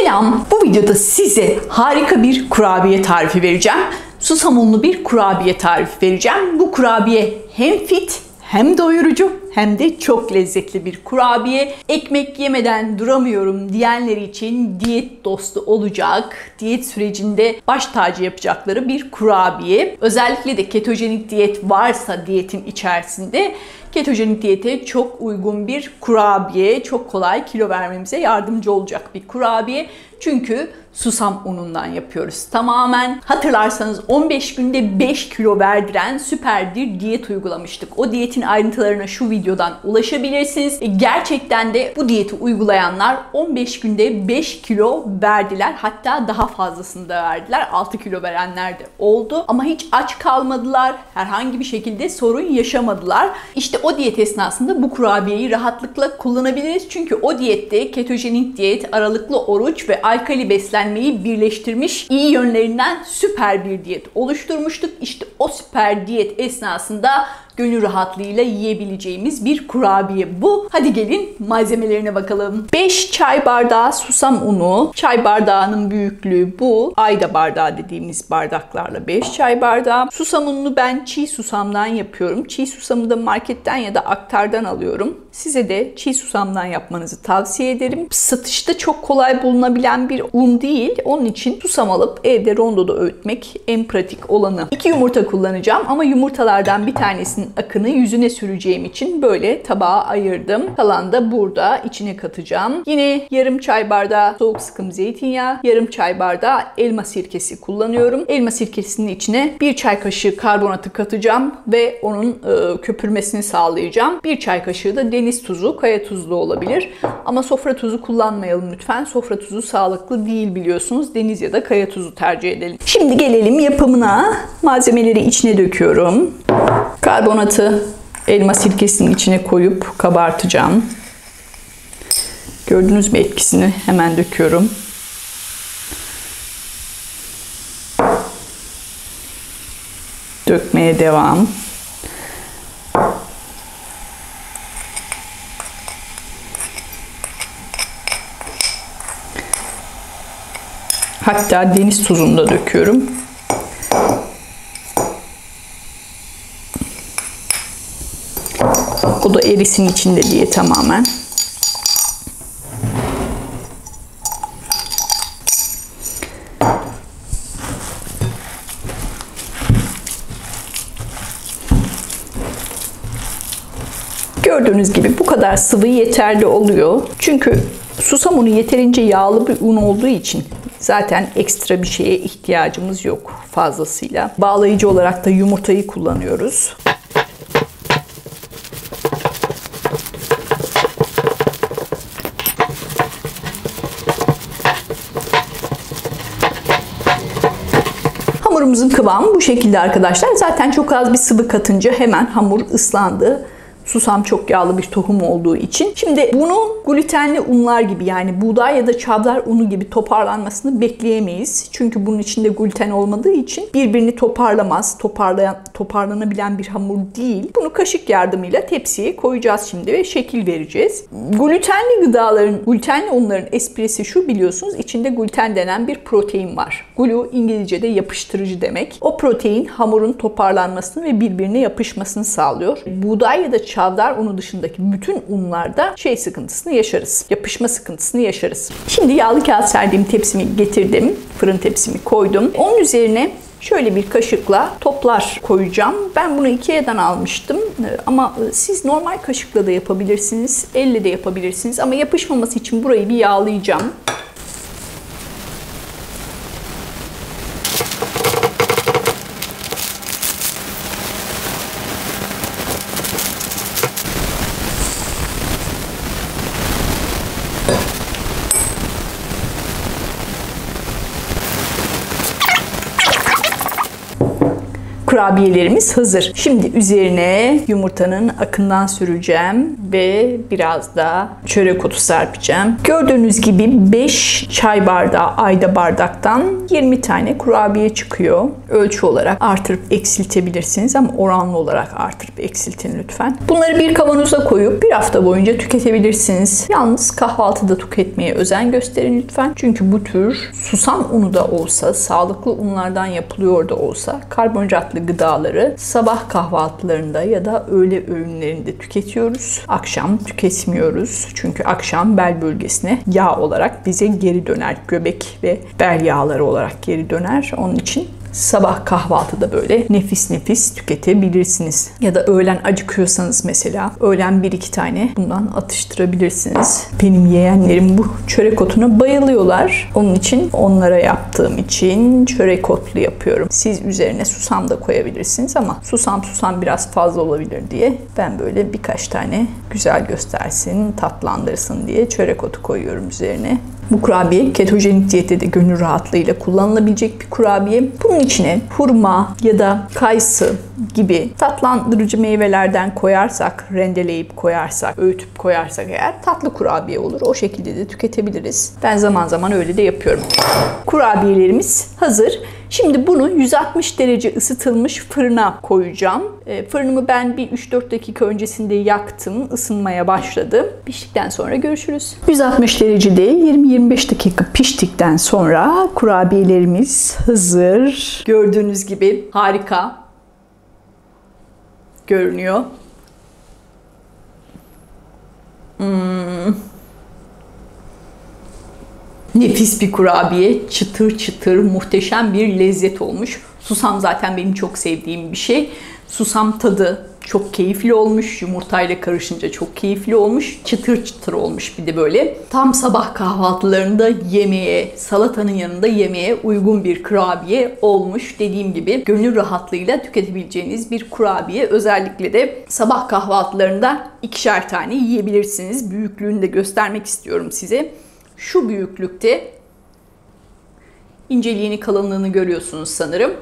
Selam. Bu videoda size harika bir kurabiye tarifi vereceğim. Susamonlu bir kurabiye tarifi vereceğim. Bu kurabiye hem fit hem doyurucu hem de çok lezzetli bir kurabiye. Ekmek yemeden duramıyorum diyenler için diyet dostu olacak. Diyet sürecinde baş tacı yapacakları bir kurabiye. Özellikle de ketojenik diyet varsa diyetin içerisinde ketojenik diyete çok uygun bir kurabiye. Çok kolay kilo vermemize yardımcı olacak bir kurabiye. Çünkü susam unundan yapıyoruz. Tamamen hatırlarsanız 15 günde 5 kilo verdiren süper bir diyet uygulamıştık. O diyetin ayrıntılarına şu videodan ulaşabilirsiniz. E, gerçekten de bu diyeti uygulayanlar 15 günde 5 kilo verdiler. Hatta daha fazlasını da verdiler. 6 kilo verenler de oldu. Ama hiç aç kalmadılar. Herhangi bir şekilde sorun yaşamadılar. İşte o diyet esnasında bu kurabiyeyi rahatlıkla kullanabiliriz. Çünkü o diyette ketojenik diyet, aralıklı oruç ve alkali beslenmeyi birleştirmiş iyi yönlerinden süper bir diyet oluşturmuştuk. İşte o süper diyet esnasında gönül rahatlığıyla yiyebileceğimiz bir kurabiye bu. Hadi gelin malzemelerine bakalım. 5 çay bardağı susam unu. Çay bardağının büyüklüğü bu. Ayda bardağı dediğimiz bardaklarla 5 çay bardağı. Susam ununu ben çiğ susamdan yapıyorum. Çiğ susamı da marketten ya da aktardan alıyorum. Size de çiğ susamdan yapmanızı tavsiye ederim. Satışta çok kolay bulunabilen bir un değil. Onun için susam alıp evde rondoda öğütmek en pratik olanı. 2 yumurta kullanacağım ama yumurtalardan bir tanesinin akını yüzüne süreceğim için böyle tabağa ayırdım. Kalan da burada içine katacağım. Yine yarım çay bardağı soğuk sıkım zeytinyağı, yarım çay bardağı elma sirkesi kullanıyorum. Elma sirkesinin içine bir çay kaşığı karbonatı katacağım ve onun e, köpürmesini sağlayacağım. Bir çay kaşığı da deniz tuzu, kaya tuzlu olabilir. Ama sofra tuzu kullanmayalım lütfen. Sofra tuzu sağlıklı değil biliyorsunuz. Deniz ya da kaya tuzu tercih edelim. Şimdi gelelim yapımına. Malzemeleri içine döküyorum. Karbonatı elma sirkesinin içine koyup kabartacağım. Gördünüz mü etkisini? Hemen döküyorum. Dökmeye devam. Hatta deniz tuzunu da döküyorum. O da erisin içinde diye tamamen. Gördüğünüz gibi bu kadar sıvı yeterli oluyor. Çünkü susam unu yeterince yağlı bir un olduğu için zaten ekstra bir şeye ihtiyacımız yok fazlasıyla. Bağlayıcı olarak da yumurtayı kullanıyoruz. Hamurumuzun kıvamı bu şekilde arkadaşlar. Zaten çok az bir sıvı katınca hemen hamur ıslandı. Susam çok yağlı bir tohum olduğu için. Şimdi bunun glutenli unlar gibi yani buğday ya da çavdar unu gibi toparlanmasını bekleyemeyiz. Çünkü bunun içinde gluten olmadığı için birbirini toparlamaz. Toparlayan, toparlanabilen bir hamur değil. Bunu kaşık yardımıyla tepsiye koyacağız şimdi ve şekil vereceğiz. Glutenli gıdaların, glutenli unların esprisi şu biliyorsunuz. içinde gluten denen bir protein var. Glu İngilizce'de yapıştırıcı demek. O protein hamurun toparlanmasını ve birbirine yapışmasını sağlıyor. Buğday ya da çavdar unu dışındaki bütün unlarda şey sıkıntısını yaşarız. Yapışma sıkıntısını yaşarız. Şimdi yağlı kağıt serdiğim tepsimi getirdim. Fırın tepsimi koydum. Onun üzerine şöyle bir kaşıkla toplar koyacağım. Ben bunu Ikea'dan almıştım ama siz normal kaşıkla da yapabilirsiniz, elle de yapabilirsiniz ama yapışmaması için burayı bir yağlayacağım. Kurabiyelerimiz hazır. Şimdi üzerine yumurtanın akından süreceğim ve biraz da çörek otu serpeceğim. Gördüğünüz gibi 5 çay bardağı ayda bardaktan 20 tane kurabiye çıkıyor. Ölçü olarak artırıp eksiltebilirsiniz ama oranlı olarak artırıp eksiltin lütfen. Bunları bir kavanoza koyup bir hafta boyunca tüketebilirsiniz. Yalnız kahvaltıda tüketmeye özen gösterin lütfen. Çünkü bu tür susam unu da olsa, sağlıklı unlardan yapılıyor da olsa karbonhidratlı gıdaları sabah kahvaltılarında ya da öğle öğünlerinde tüketiyoruz. Akşam tüketmiyoruz. Çünkü akşam bel bölgesine yağ olarak bize geri döner. Göbek ve bel yağları olarak geri döner. Onun için sabah kahvaltıda böyle nefis nefis tüketebilirsiniz. Ya da öğlen acıkıyorsanız mesela öğlen bir iki tane bundan atıştırabilirsiniz. Benim yeğenlerim bu çörek otuna bayılıyorlar. Onun için onlara yaptığım için çörek otlu yapıyorum. Siz üzerine susam da koyabilirsiniz ama susam susam biraz fazla olabilir diye ben böyle birkaç tane güzel göstersin, tatlandırsın diye çörek otu koyuyorum üzerine. Bu kurabiye ketojenik diyette de gönül rahatlığıyla kullanılabilecek bir kurabiye. Bunun içine hurma ya da kayısı gibi tatlandırıcı meyvelerden koyarsak, rendeleyip koyarsak, öğütüp koyarsak eğer tatlı kurabiye olur. O şekilde de tüketebiliriz. Ben zaman zaman öyle de yapıyorum. Kurabiyelerimiz hazır. Şimdi bunu 160 derece ısıtılmış fırına koyacağım. E, fırınımı ben bir 3-4 dakika öncesinde yaktım. Isınmaya başladı. Piştikten sonra görüşürüz. 160 derecede 20-25 dakika piştikten sonra kurabiyelerimiz hazır. Gördüğünüz gibi harika görünüyor. Hmm. Nefis bir kurabiye, çıtır çıtır, muhteşem bir lezzet olmuş. Susam zaten benim çok sevdiğim bir şey. Susam tadı çok keyifli olmuş. Yumurtayla karışınca çok keyifli olmuş. Çıtır çıtır olmuş bir de böyle. Tam sabah kahvaltılarında yemeğe, salatanın yanında yemeğe uygun bir kurabiye olmuş. Dediğim gibi gönül rahatlığıyla tüketebileceğiniz bir kurabiye. Özellikle de sabah kahvaltılarında ikişer tane yiyebilirsiniz. Büyüklüğünü de göstermek istiyorum size. Şu büyüklükte inceliğini kalınlığını görüyorsunuz sanırım.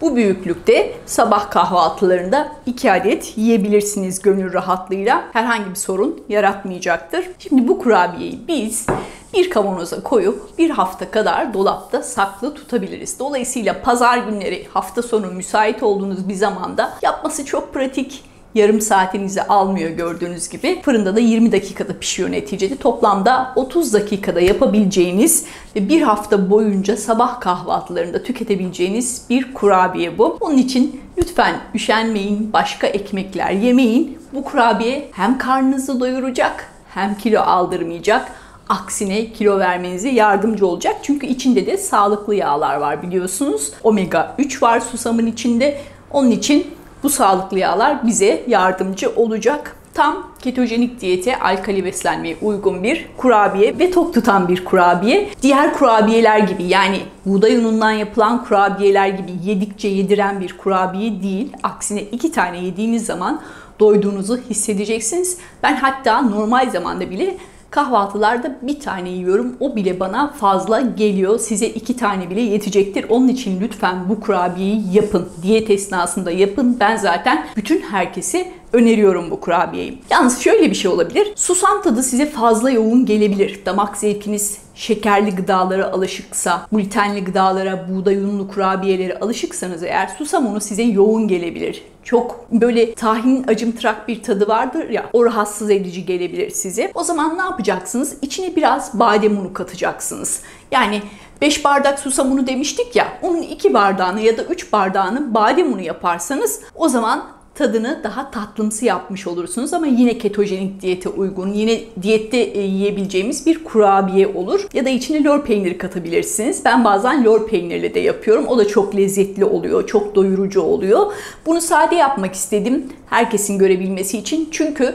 Bu büyüklükte sabah kahvaltılarında 2 adet yiyebilirsiniz gönül rahatlığıyla. Herhangi bir sorun yaratmayacaktır. Şimdi bu kurabiyeyi biz bir kavanoza koyup bir hafta kadar dolapta saklı tutabiliriz. Dolayısıyla pazar günleri hafta sonu müsait olduğunuz bir zamanda yapması çok pratik yarım saatinizi almıyor gördüğünüz gibi. Fırında da 20 dakikada pişiyor neticede. Toplamda 30 dakikada yapabileceğiniz ve bir hafta boyunca sabah kahvaltılarında tüketebileceğiniz bir kurabiye bu. Onun için lütfen üşenmeyin, başka ekmekler yemeyin. Bu kurabiye hem karnınızı doyuracak hem kilo aldırmayacak. Aksine kilo vermenize yardımcı olacak. Çünkü içinde de sağlıklı yağlar var biliyorsunuz. Omega 3 var susamın içinde. Onun için bu sağlıklı yağlar bize yardımcı olacak. Tam ketojenik diyete, alkali beslenmeye uygun bir kurabiye ve tok tutan bir kurabiye. Diğer kurabiyeler gibi yani buğday unundan yapılan kurabiyeler gibi yedikçe yediren bir kurabiye değil. Aksine iki tane yediğiniz zaman doyduğunuzu hissedeceksiniz. Ben hatta normal zamanda bile Kahvaltılarda bir tane yiyorum. O bile bana fazla geliyor. Size iki tane bile yetecektir. Onun için lütfen bu kurabiyeyi yapın. Diyet esnasında yapın. Ben zaten bütün herkesi öneriyorum bu kurabiyeyi. Yalnız şöyle bir şey olabilir. Susam tadı size fazla yoğun gelebilir. Damak zevkiniz şekerli gıdalara alışıksa, glutenli gıdalara, buğday unlu kurabiyelere alışıksanız eğer susam unu size yoğun gelebilir. Çok böyle tahin acımtırak bir tadı vardır ya o rahatsız edici gelebilir size. O zaman ne yapacaksınız? İçine biraz badem unu katacaksınız. Yani 5 bardak susam unu demiştik ya, onun 2 bardağını ya da 3 bardağını badem unu yaparsanız o zaman tadını daha tatlımsı yapmış olursunuz ama yine ketojenik diyete uygun, yine diyette e, yiyebileceğimiz bir kurabiye olur. Ya da içine lor peyniri katabilirsiniz. Ben bazen lor peynirle de yapıyorum. O da çok lezzetli oluyor, çok doyurucu oluyor. Bunu sade yapmak istedim herkesin görebilmesi için. Çünkü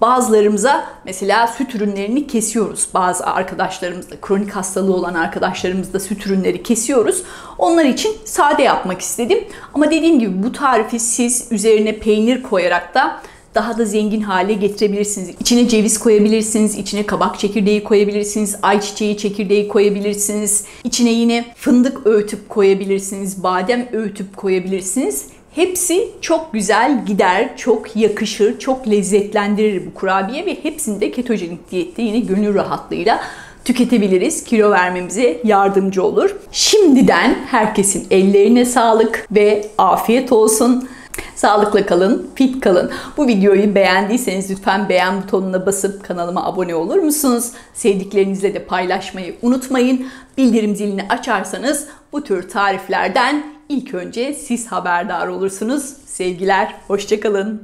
Bazılarımıza mesela süt ürünlerini kesiyoruz. Bazı arkadaşlarımızda, kronik hastalığı olan arkadaşlarımızda süt ürünleri kesiyoruz. Onlar için sade yapmak istedim. Ama dediğim gibi bu tarifi siz üzerine peynir koyarak da daha da zengin hale getirebilirsiniz. İçine ceviz koyabilirsiniz, içine kabak çekirdeği koyabilirsiniz, ayçiçeği çekirdeği koyabilirsiniz. İçine yine fındık öğütüp koyabilirsiniz, badem öğütüp koyabilirsiniz Hepsi çok güzel gider, çok yakışır, çok lezzetlendirir bu kurabiye ve hepsini de ketojenik diyette yine gönül rahatlığıyla tüketebiliriz. Kilo vermemize yardımcı olur. Şimdiden herkesin ellerine sağlık ve afiyet olsun. Sağlıkla kalın, fit kalın. Bu videoyu beğendiyseniz lütfen beğen butonuna basıp kanalıma abone olur musunuz? Sevdiklerinizle de paylaşmayı unutmayın. Bildirim zilini açarsanız bu tür tariflerden ilk önce siz haberdar olursunuz. Sevgiler, hoşçakalın.